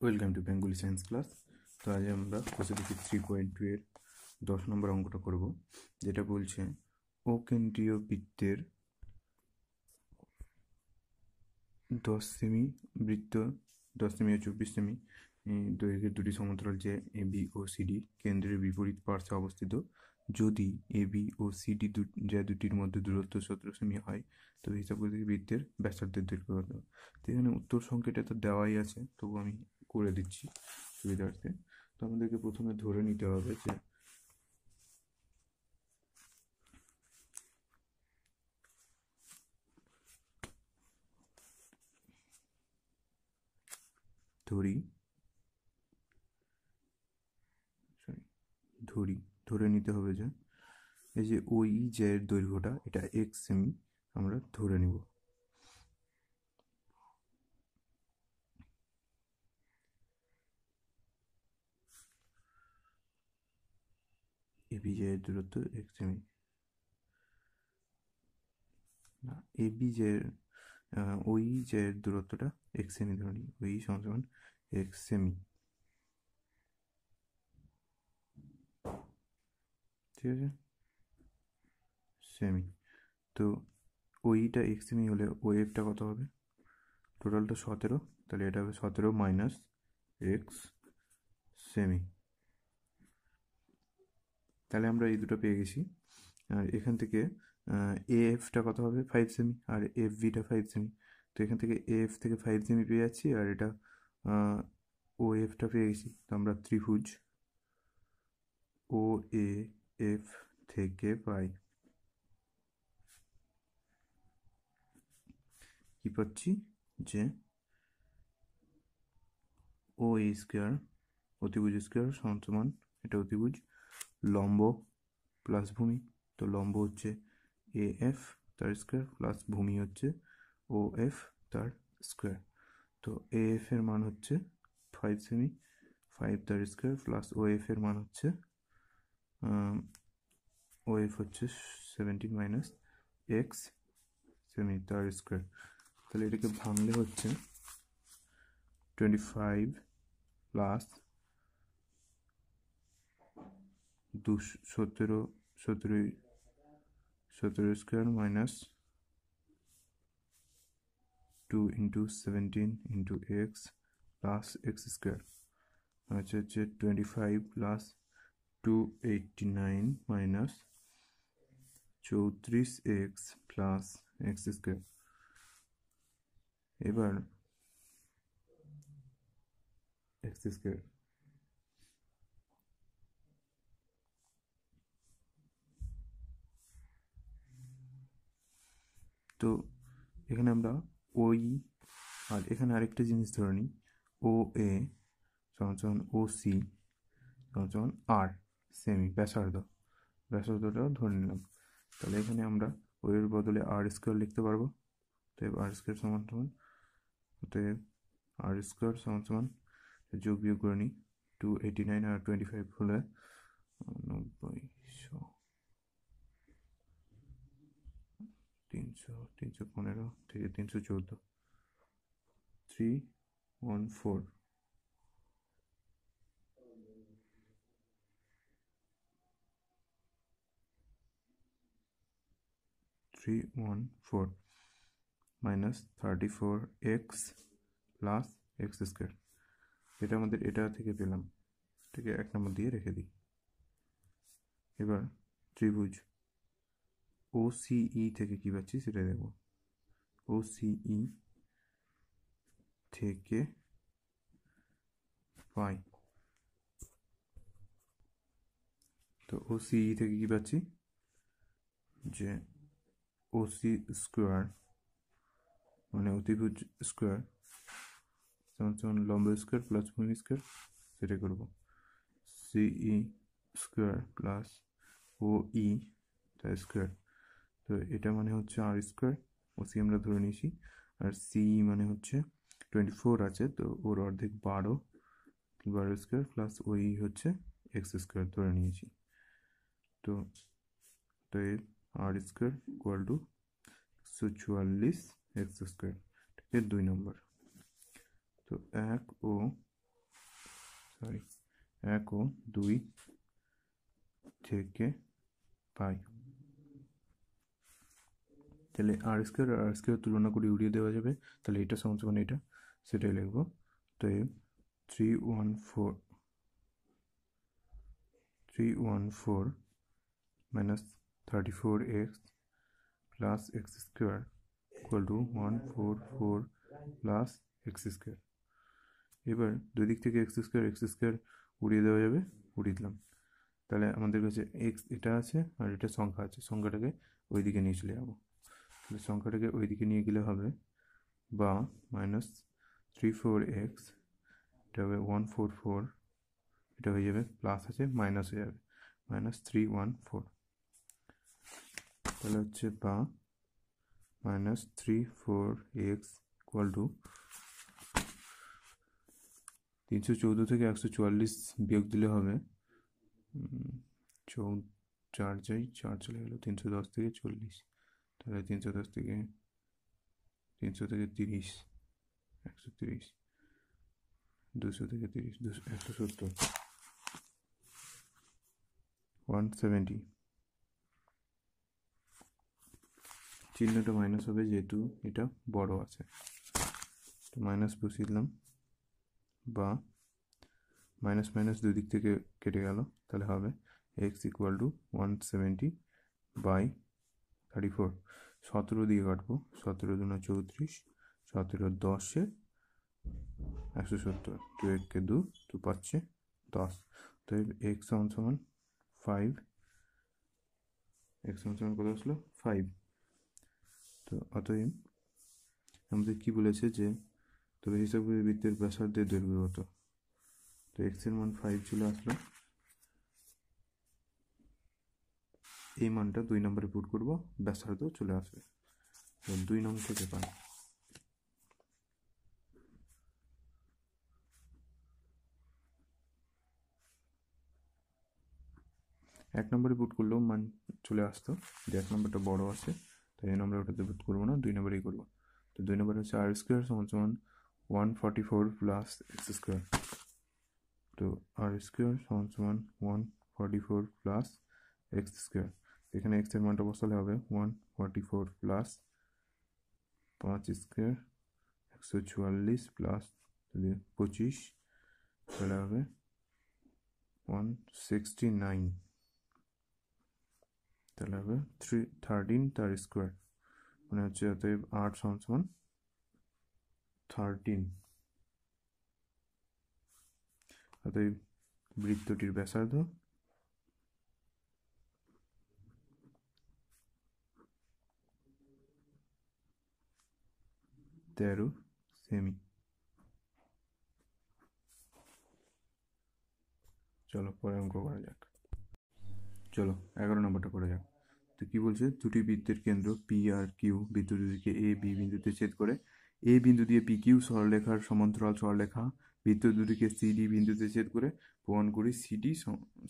Welcome to Bengali science class. তো আজ আমরা কোষে থ্রি পয়েন্ট টু এর দশ নম্বর অঙ্কটা করব, যেটা বলছে ও কেন্দ্রীয় বৃত্তের দশ সেমি বৃত্ত, দশ সেমি ও চব্বিশ সেমি দৈর্ঘ্যের দুটি সমান্তরাল যে এ বি ও সিডি কেন্দ্রের বিপরীত পার্শ্বে অবস্থিত। যদি এ বি ও সিডি যা দুটির মধ্যে দূরত্ব সতেরো সেমি হয়, তবে হিসাব করে দেখি বৃত্তের ব্যাসার্ধের দৈর্ঘ্য কত? তো এখানে উত্তর সংখ্যাটা তো দেওয়াই আছে, তবু আমি করে দিচ্ছি সুবিধার্থে। তো আমাদেরকে প্রথমে ধরে নিতে হবে যে ধরি সরি ধরি, ধরে নিতে হবে যে, এই যে ওই যে দৈর্ঘ্যটা, এটা এক্স সেমি আমরা ধরে নিব। এবি জের দূরত্ব এক সেমি না এবি জের ওই জের দূরত্বটা এক সেমি ধরে নিই ওই সমান এক সেমি ঠিক আছে? সেমি তো ওইটা এক সেমি হলে ও এফটা কত হবে? টোটালটা সতেরো, তাহলে এটা হবে সতেরো মাইনাস এক্স সেমি তাহলে আমরা এই দুটো পেয়ে গেছি। আর এখান থেকে এ এফটা কত হবে? ফাইভ সেমি আর এফ ভিটা ফাইভ সেমি তো এখান থেকে এফ থেকে ফাইভ সেমি পেয়ে যাচ্ছি, আর এটা ও এফটা পেয়ে গেছি। তো আমরা ত্রিভুজ ও এ এফ থেকে পাই। কি পাচ্ছি? যে ও এ স্কোয়ার অতিভুজ স্কোয়ার সমান সমান, এটা অতিভুজ। লম্ব প্লাস ভূমি, তো লম্ব হচ্ছে এ এফ তার স্কোয়ার প্লাস ভূমি হচ্ছে ও এফ তার স্কোয়ার তো এ এফ এর মান হচ্ছে ফাইভ সেমি ফাইভ তার স্কোয়ার প্লাস ও এফ এর মান হচ্ছে ও এফ হচ্ছে সেভেন্টিন মাইনাস এক্স সেমি তার স্কোয়ার তাহলে এটাকে ভাঙলে হচ্ছে টোয়েন্টি ফাইভ প্লাস দু সতেরো, সতেরোই, সতেরো square minus two into seventeen into X plus X square হচ্ছে হচ্ছে twenty five plus two eighty nine minus চৌত্রিশ এক্স প্লাস এক্স স্কোয়ার এবার এক্স স্কোয়ার তো এখানে আমরা ওই, আর এখানে আরেকটা জিনিস ধরে নিই, ও এ সমান ও সি সমান আর সেমি ব্যাসার্ধ। ব্যাসার্ধটাও ধরে নিলাম। তাহলে এখানে আমরা ওয়ের বদলে আর স্কোয়ার লিখতে পারব। অতএব আর স্কোয়ার সমান সমান, অতএব আর স্কোয়ার সমান সমান যোগ বিয়োগ করে নিই। টু এইটি নাইন আর টোয়েন্টি ফাইভ হলে নব্বইশো তিনশো তিনশো পনেরো থেকে তিনশো চৌদ্দো। Three one four three one four minus thirty four X plus X square এটা আমাদের এটা থেকে পেলাম। এটাকে এক নম্বর দিয়ে রেখে দিই। এবার ত্রিভুজ। ও সিই থেকে কী পাচ্ছি সেটা দেখব ও সিই থেকে পাই তো ও সিই থেকে কী পাচ্ছি যে ও সি স্কোয়ার মানে অতিভুজ স্কোয়ার যেমন যেমন লম্ব স্কোয়ার প্লাস ভূমি স্কোয়ার সেটা করব সিই স্কোয়ার প্লাস ও ই তার স্কোয়ার তো এটা মানে হচ্ছে আর স্কোয়ার ও সি আমরা ধরে নিয়েছি। আর সি মানে হচ্ছে টোয়েন্টি ফোর আছে, তো ওর অর্ধেক বারো বারো স্কোয়ার প্লাস ওই হচ্ছে এক্স স্কোয়ার ধরে নিয়েছি। তো তো এর আর স্কোয়ার ইকুয়াল টু একশো চুয়াল্লিশ এক্স স্কোয়ার আছে দুই নম্বর তো এক ও সরি এক ও দুই থেকে পাই। তাহলে আর স্কোয়ার আর স্কোয়ার তুলনা করে উড়িয়ে দেওয়া যাবে। তাহলে এটা সমান সমান এটা, সেটাই লিখব। তো three one four three one four minus thirty four X plus X square equal to one four four plus X square এবার দুই দিক থেকে এক্স স্কোয়ার এক্স স্কোয়ার উড়িয়ে দেওয়া যাবে, উড়িয়ে দিলাম। তাহলে আমাদের কাছে এক্স এটা আছে আর এটা সংখ্যা আছে। সংখ্যাটাকে ওই দিকে নিয়ে চলে যাব। তাহলে সংখ্যাটাকে ওই দিকে নিয়ে গেলে হবে বা মাইনাস থ্রি ফোর এক্স এটা হবে ওয়ান ফোর ফোর এটা হয়ে যাবে প্লাস আছে মাইনাস হয়ে যাবে মাইনাস থ্রি ওয়ান ফোর তাহলে হচ্ছে বা minus three four X equal to তিনশো চৌদ্দ থেকে একশো চুয়াল্লিশ বিয়োগ দিলে হবে চৌ, চার যাই চার চলে গেলো, তিনশো দশ থেকে চল্লিশ। তাহলে তিনশো দশ থেকে তিনশো থেকে তিরিশ, একশো তিরিশ, দুশো থেকে তিরিশ, দুশো, একশো সত্তর ওয়ান সেভেন্টি চিহ্নটা মাইনাস হবে যেহেতু এটা বড় আছে। তো মাইনাস বসিয়ে দিলাম, বা মাইনাস মাইনাস দুই দিক থেকে কেটে গেল, তাহলে হবে X equal to one seventy by thirty four সতেরো দিয়ে কাটবো, সতেরো দুনা চৌত্রিশ, সতেরো দশে একশো সত্তর টু এককে দু টু পাচ্ছে দশ। তো এক্স সমান সমান ফাইভ এক্স সমান সমান কত আসলো? ফাইভ তো অতএব আমাদের কি বলেছে যে, তবে হিসাব করে বৃত্তের ব্যাসার্ধের দৈর্ঘ্য কত? তো এক্সের মান ফাইভ চলে আসলো। এই মানটা দুই নম্বরে পুট করব ব্যাসার্ধ চলে আসবে। তো দুই নং থেকে পান। এক নম্বরে পুট করলেও মান চলে আসতো, যে এক নম্বরটা বড় আছে, তাই এই নম্বরে ওটাতে পুট করব না, দুই নম্বরেই করব। তো দুই নম্বরে হচ্ছে আর স্কোয়ার সমান সমান one forty four plus X square তো আর স্কোয়ার সমান সমান one forty four plus X square এখানে এক্সের মানটা বসালে হবে ওয়ান ফর্টি ফোর প্লাস পাঁচ স্কোয়ার একশো চুয়াল্লিশ প্লাস পঁচিশ, তাহলে হবে ওয়ান সিক্সটি নাইন তাহলে হবে থ্রি থার্টিন তার স্কোয়ার মানে হচ্ছে অতএব আট সমান সমান থার্টিন অতএব বৃত্তটির ব্যাসার্ধ তেরো সেমি চলো পরে অঙ্ক করা যাক। চলো, এগারো নম্বরটা করা যাক। তো কি বলছে? দুটি বৃত্তের কেন্দ্র পি আর কিউ বৃত্ত দুটিকে এ বি বিন্দুতে ছেদ করে এ বিন্দু দিয়ে পি কিউ সরলরেখার সমান্তরাল সরলরেখা বৃত্ত দুটিকে সিডি বিন্দুতে ছেদ করে প্রমাণ করি সিডি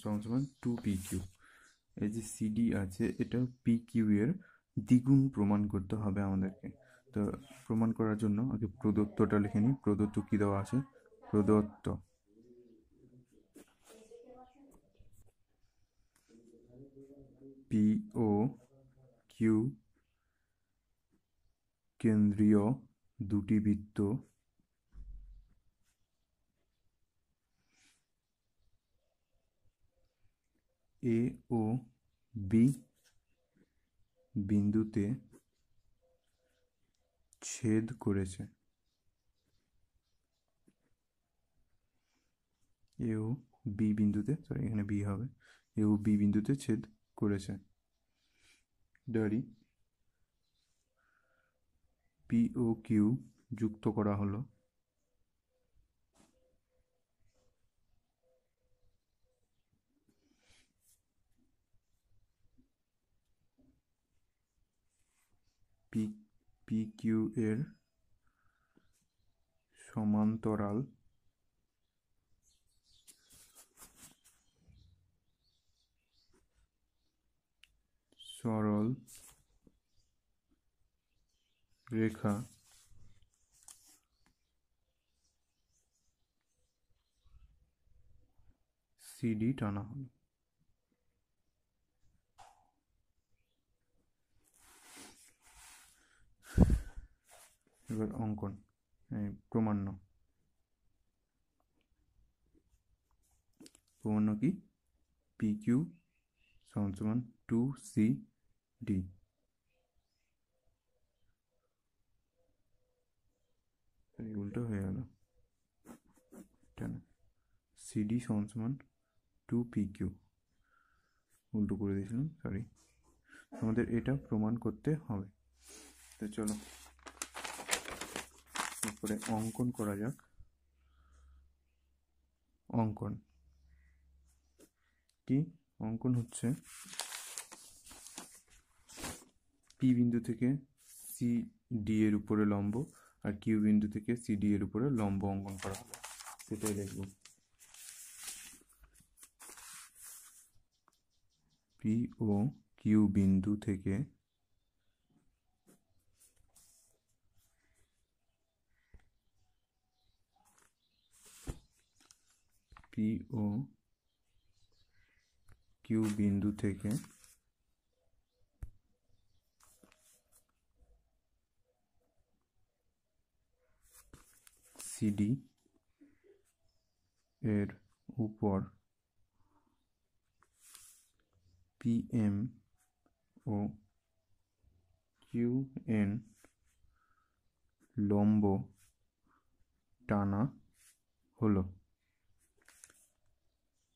সমান সমান টু পি কিউ এই যে সিডি আছে, এটা পি কিউ এর দ্বিগুণ প্রমাণ করতে হবে আমাদেরকে। তো প্রমাণ করার জন্য আগে প্রদত্তটা লিখে নিই। প্রদত্ত কী দেওয়া আছে? প্রদত্ত। পি ও কিউ কেন্দ্রীয় দুটি বৃত্ত। এ ও বি বিন্দুতে ছেদ করেছে। এও বি বিন্দুতে সরি এখানে বি হবে। এও বি বিন্দুতে ছেদ করেছে। ডারি পি ও কিউ যুক্ত করা হলো। পি পি কিউ এর সমান্তরাল সরল রেখা সিডি টানা হলো। এবার অঙ্কন প্রমাণ্য। প্রমাণ্য কি? পি কিউ সমান সমান টু সি ডি উল্টো হয়ে গেল। সিডি সমান সমান টু পি কিউ উল্টো করে দিয়েছিলাম সরি আমাদের এটা প্রমাণ করতে হবে। তো চলো। এরপরে অঙ্কন করা যাক। অঙ্কন। কি? অঙ্কন হচ্ছে পি বিন্দু থেকে সি ডি এর উপরে লম্ব আর কিউ বিন্দু থেকে সি ডি এর উপরে লম্ব অঙ্কন করা হবে সেটাই লিখব পি ও কিউ বিন্দু থেকে পি ও কিউ বিন্দু থেকে সিডি এর উপর পিএম ও কিউএন লম্ব টানা হলো।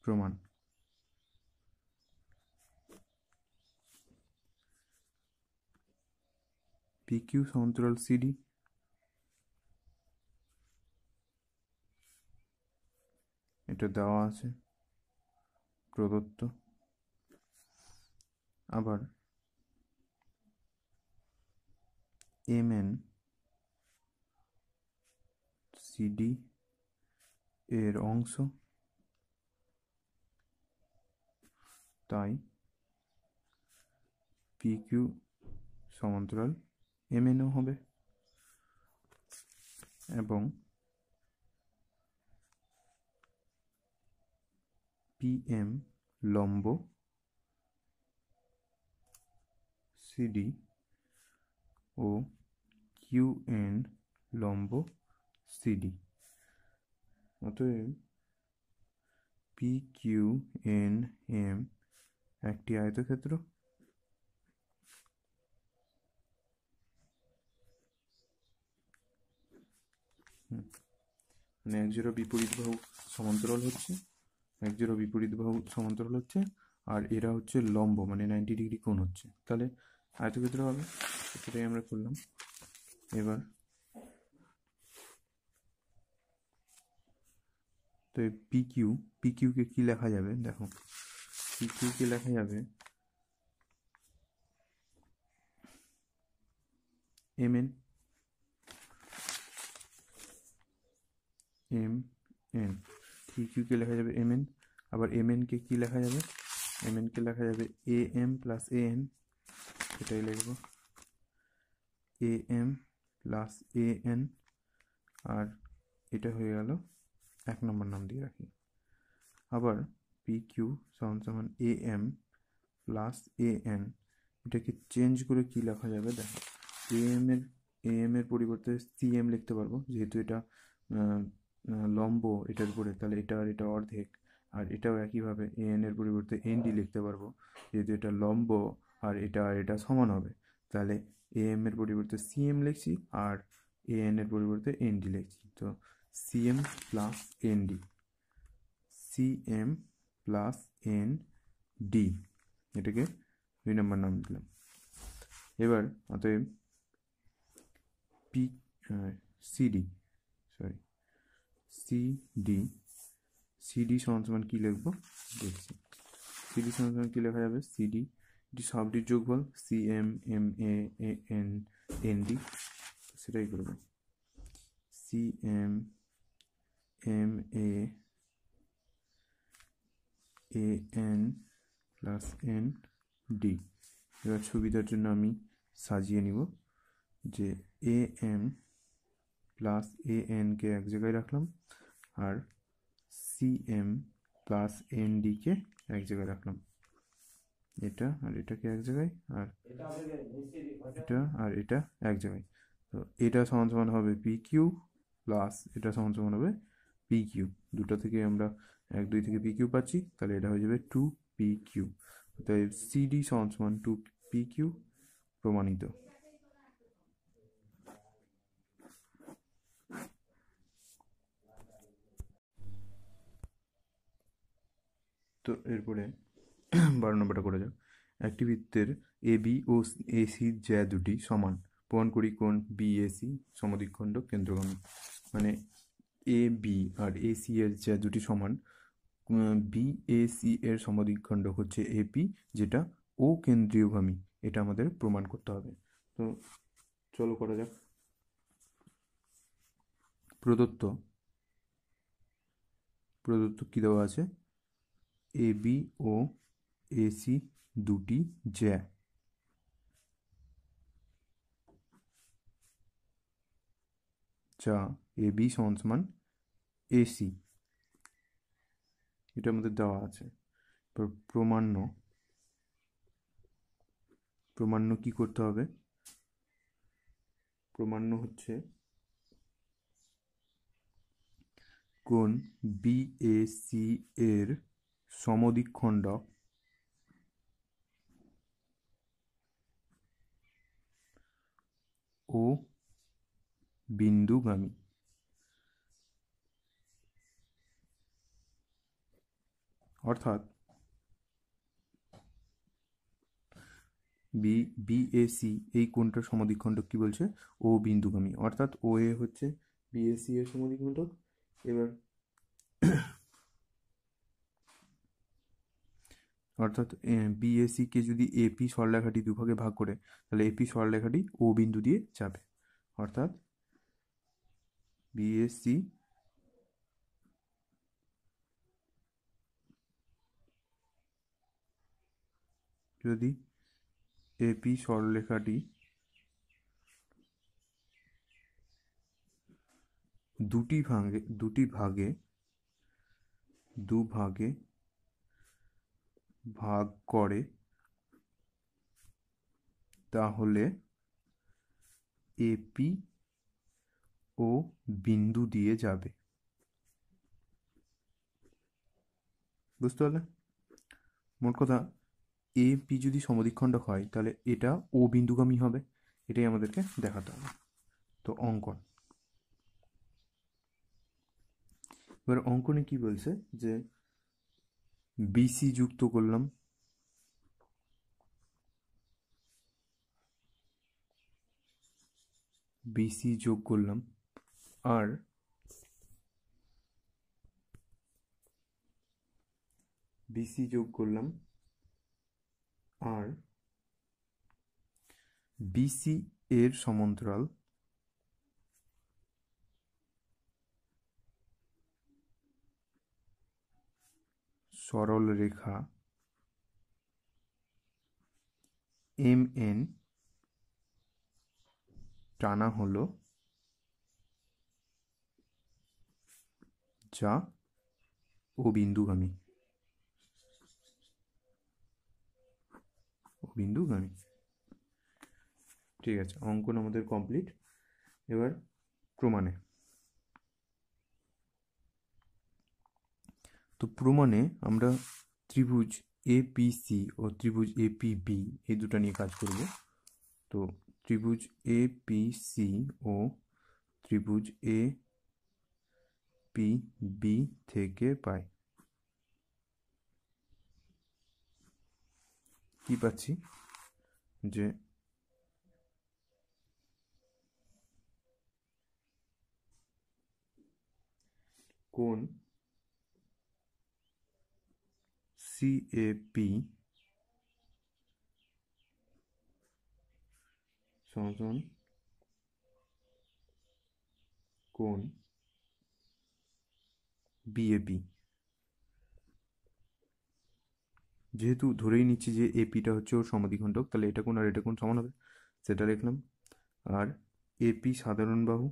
প্রমাণ। পিকিউ সমান্তরাল সিডি এটা দেওয়া আছে। প্রদত্ত। আবার এন সিডি এর অংশ। তাই পি কিউ সমান্তরাল এম এনও হবে। এবং পিএম লম্ব সিডি ও কিউএন লম্ব সিডি অতএব পি কিউ এন এম একটি আয়তক্ষেত্র। মানে এক জোড়া বিপরীত বাহু সমান্তরাল হচ্ছে, এক জোড়া বিপরীত বাহু সমান্তরাল হচ্ছে, আর এরা হচ্ছে লম্ব মানে নাইনটি ডিগ্রি কোণ হচ্ছে। তাহলে আয়তক্ষেত্র হবে, সেটাই আমরা করলাম। এবার তো পি কিউ পি কিউকে কী লেখা যাবে? দেখো। পি কিউকে লেখা যাবে M N M N P কিউকে লেখা যাবে এম এন আবার এম এনকে কী লেখা যাবে? এম এনকে লেখা যাবে A M plus A N এটাই লিখব। A M plus A N আর এটা হয়ে গেল। এক নম্বর নাম দিয়ে রাখি। আবার কিউ সমান সমান A M plus A N এটাকে চেঞ্জ করে কী লেখা যাবে? দেখো এ এর এ এর পরিবর্তে সি এম লিখতে পারব। যেহেতু এটা লম্ব এটার উপরে, তাহলে এটা আর এটা অর্ধেক। আর এটাও একইভাবে এ এন এর পরিবর্তে এন ডি লিখতে পারব। যেহেতু এটা লম্ব আর এটা আর এটা সমান হবে, তাহলে এ এর পরিবর্তে সি এম লিখছি আর এ এন এর পরিবর্তে এন ডি লিখছি। তো C M plus N D C M plus N D এটাকে দুই নম্বর নাম দিলাম। এবার অতএব P CD sorry CD CD সমান সমান কী লিখব? দেখছি। সিডি সমান সমান কী লেখা যাবে? সিডি এটি সবটির যোগফল C M M A N N D সেটাই করব। C M M A A N plus N D এবার সুবিধার জন্য আমি সাজিয়ে নিব যে এ এম প্লাস এ এনকে এক জায়গায় রাখলাম আর সি এম প্লাস এন ডিকে এক জায়গায় রাখলাম। এটা আর এটাকে এক জায়গায় আর এটা আর এটা এক জায়গায়। তো এটা সমান সমান হবে পি কিউ প্লাস এটা সমান সমান হবে পি কিউ দুটো থেকে আমরা এক, দুই থেকে পি কিউ পাচ্ছি, তাহলে এটা হয়ে যাবে টু পি কিউ তাই সিডি সমান টু পি কিউ প্রমাণিত। তো এরপরে বারো নম্বরটা করে যাক একটি বৃত্তের A B O A C জ্যা দুটি সমান। প্রমাণ করি কোণ বি এ সি সমদ্বিখণ্ড কেন্দ্রগামী মানে A B R A C এর জ্যা দুটি সমান। বি এ সি এর সমদ্বিখণ্ড হচ্ছে এপি যেটা ও কেন্দ্রীয়গামী এটা আমাদের প্রমাণ করতে হবে। তো চলো করা যাক। প্রদত্ত। প্রদত্ত কী দেওয়া আছে? এ বি ও এসি দুটি জ্যা। যা এ বি সমান সমান এসি এটা আমাদের দেওয়া আছে। প্রমাণ্য। প্রমাণ্য কি করতে হবে? প্রমাণ্য হচ্ছে কোণ বিএসি এর সমদ্বিখণ্ডক ও বিন্দুগামী। অর্থাৎ বি বিএসি এই কোণটার সমদ্বিখণ্ডক কি বলছে? ও বিন্দুগামী। অর্থাৎ ও এ হচ্ছে বিএসি এর সমদ্বিখণ্ডক। এবার অর্থাৎ বিএসিকে যদি এপি সরলরেখাটি দুভাগে ভাগ করে, তাহলে এপি সরলরেখাটি ও বিন্দু দিয়ে যাবে। অর্থাৎ বিএসসি যদি এপি সরলরেখাটি দুটি ভাগে দুটি ভাগে দুভাগে ভাগ করে, তাহলে এপি ও বিন্দু দিয়ে যাবে। বুঝতে পারলে? মোট কথা এ পি যদি সমদ্বিখণ্ডক হয়, তাহলে এটা ও বিন্দুগামী হবে। এটাই আমাদেরকে দেখাতে হবে। তো অঙ্কন। এবার অঙ্কনে কি বলছে? যে বিসি যুক্ত করলাম। বিসি যোগ করলাম। আর বিসি যোগ করলাম। আর বিসি এর সমান্তরাল সরল রেখা এম এন টানা হলো যা ও বিন্দুগামী বিন্দুগামী ঠিক আছে, অঙ্কন আমাদের কমপ্লিট এবার প্রমাণে। তো প্রমাণে আমরা ত্রিভুজ এপিসি ও ত্রিভুজ এপিবি এই দুটো নিয়ে কাজ করব। তো ত্রিভুজ এপিসি ও ত্রিভুজ এ পি বি থেকে পাই। কি পাচ্ছি? যে কোন সিএপি সমান কোন বিএপি যেহেতু ধরেই নিচ্ছি যে এপিটা হচ্ছে ওর সমাধিখণ্ডক, তাহলে এটা কোন আর এটা কোন সমান হবে? সেটা লিখলাম আর এপি সাধারণ বাহু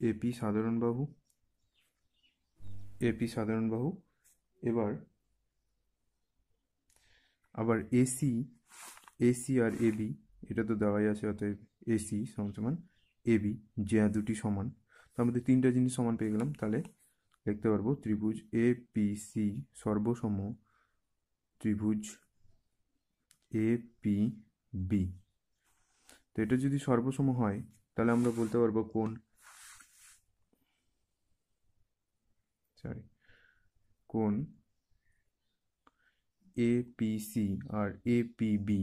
এপি সাধারণ বাহু এপি সাধারণ বাহু, এবার আবার এসি এসি আর এবি এটা তো দেওয়াই আছে, অতএব এসি সমান সমান এবি যে দুটি সমান, তার মধ্যে তিনটা জিনিস সমান পেয়ে গেলাম, তাহলে লিখতে পারব ত্রিভুজ এ পি সি সর্বসম ত্রিভুজ এ পি বি তো এটা যদি সর্বসম হয়, তাহলে আমরা বলতে পারব কোন? সরি কোন? এ পি সি আর এ পি বি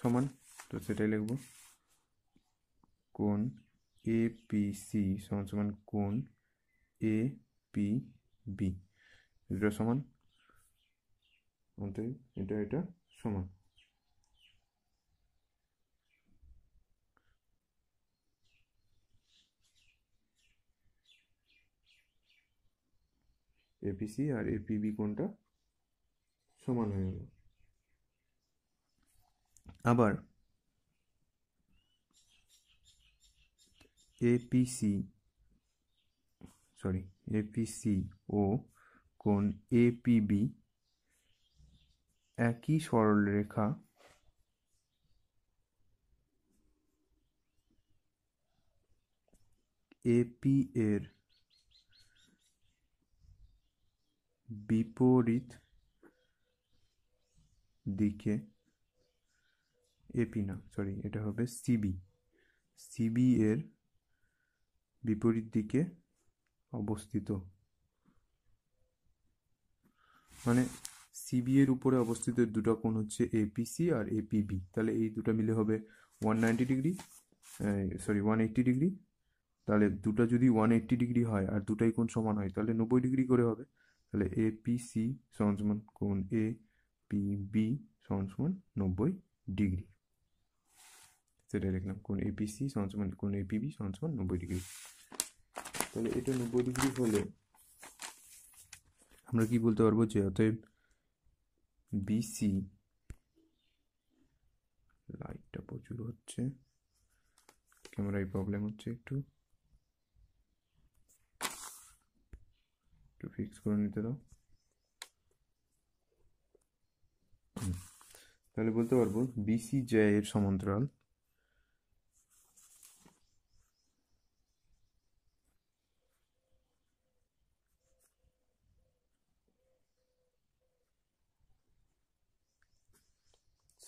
সমান, তো সেটাই লিখব। কোন? এ পি সি সমান সমান কোন এ পি বি এটা সমান অতএব এটা এটা সমান। এপিসি আর এপিবি কোনটা সমান হয়ে গেল। আবার এপিসি সরি এপিসি ও কোন এপিবি একই সরলরেখা এপি এর বিপরীত দিকে এপি না সরি এটা হবে সিবি সিবি এর বিপরীত দিকে অবস্থিত। মানে সিবি এর উপরে অবস্থিত দুটো কোণ হচ্ছে এপিসি আর এপিবি তাহলে এই দুটো মিলে হবে one ninety degree sorry one eighty degree তাহলে দুটো যদি ওয়ান এইট্টি ডিগ্রি হয় আর দুটাই কোণ সমান হয়, তাহলে নব্বই ডিগ্রি করে হবে। তাহলে এ পি সি সমান সমান কোণ এ পি বি সমান সমান নব্বই ডিগ্রি সেটাই লিখলাম, কোন এপিসি সমান কোণ এপিবি সমান নব্বই ডিগ্রি। তাহলে এটা নব্বই ডিগ্রি হলে আমরা কি বলতে পারব যে অতএব বিসি লাইটটা প্রচুর হচ্ছে ক্যামেরায় প্রবলেম হচ্ছে একটু। একটু ফিক্স করে নিতে দাও। তাহলে বলতে পারব বিসি জে এর সমান্তরাল।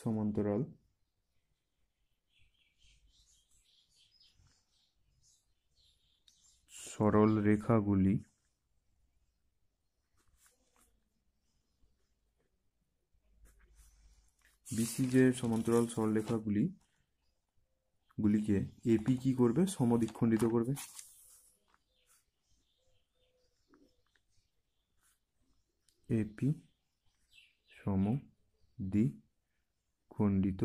সমান্তরাল সরল রেখাগুলি বিসিজের সমান্তরাল সরলরেখাগুলি গুলিকে এপি কি করবে? সমদ্বিখণ্ডিত করবে। এপি সম দ্বিখণ্ডিত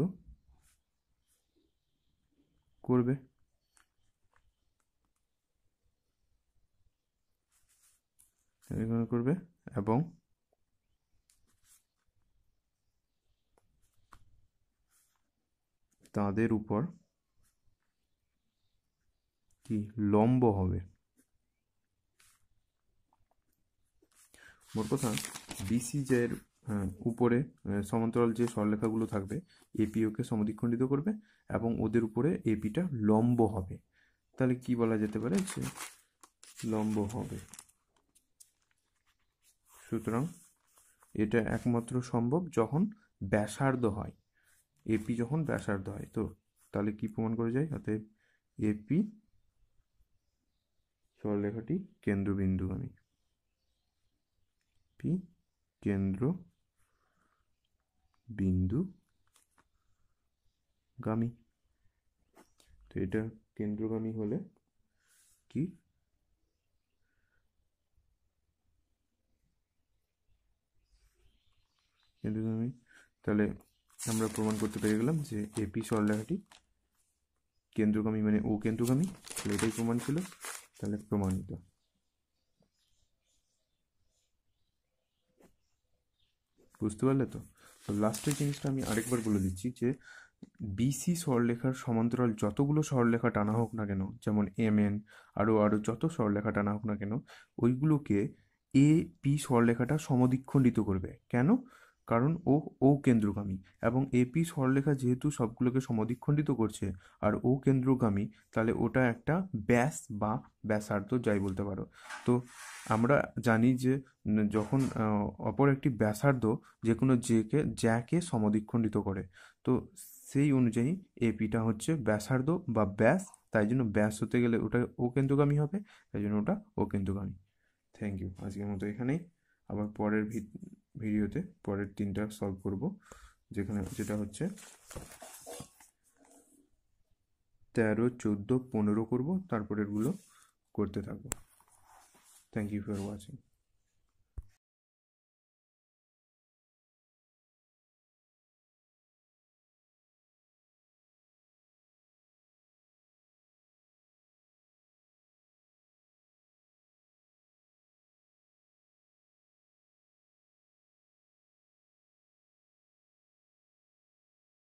করবে। করবে এবং তাদের উপর কি লম্ব হবে? মোট কথা বিসিজের উপরে সমান্তরাল যে সরলরেখাগুলো থাকবে এপিওকে সমদ্বিখণ্ডিত করবে এবং ওদের উপরে এপিটা লম্ব হবে। তাহলে কি বলা যেতে পারে যে লম্ব হবে? সুতরাং এটা একমাত্র সম্ভব যখন ব্যাসার্ধ হয়। এপি যখন ব্যাসার্ধ হয়, তো তাহলে কি প্রমাণ করে যায়? অতএব এপি সরলরেখাটি কেন্দ্রবিন্দুগামী পি কেন্দ্র বিন্দু গামী। তো এটা কেন্দ্রগামী হলে কি? কেন্দ্রগামী। তাহলে আমরা প্রমাণ করতে পেরে গেলাম যে এপি সরলরেখাটি কেন্দ্রগামী মানে ও কেন্দ্রগামী। তাহলে এটাই প্রমাণ ছিল। তাহলে প্রমাণিত। বুঝতে পারলে তো? তো লাস্টের জিনিসটা আমি আরেকবার বলে দিচ্ছি যে বিসি স্বরলেখার সমান্তরাল যতগুলো স্বরলেখা টানা হোক না কেন, যেমন এম এন আরও আরও যত স্বরলেখা টানা হোক না কেন, ওইগুলোকে এ পি স্বরলেখাটা সমদিক্ষণ্ডিত করবে। কেন? কারণ ও ও কেন্দ্রগামী এবং এপি সরলরেখা যেহেতু সবগুলোকে সমদ্বিখণ্ডিত করছে, আর ও কেন্দ্রগামী, তাহলে ওটা একটা ব্যাস বা ব্যাসার্ধ যাই বলতে পারো। তো আমরা জানি যে যখন অপর একটি ব্যাসার্ধ যে কোনো জেকে জ্যাকে সমদ্বিখণ্ডিত করে, তো সেই অনুযায়ী এপিটা হচ্ছে ব্যাসার্ধ বা ব্যাস, তাই জন্য ব্যাস হতে গেলে ওটা ও কেন্দ্রগামী হবে, তাই জন্য ওটা ও কেন্দ্রগামী। থ্যাংক ইউ আজকের মতো এখানেই। আবার পরের ভি- ভিডিওতে পরের তিনটা সলভ করব, যেখানে যেটা হচ্ছে তেরো, চোদ্দ, পনেরো করব, তারপরেরগুলো করতে থাকব। Thank you for watching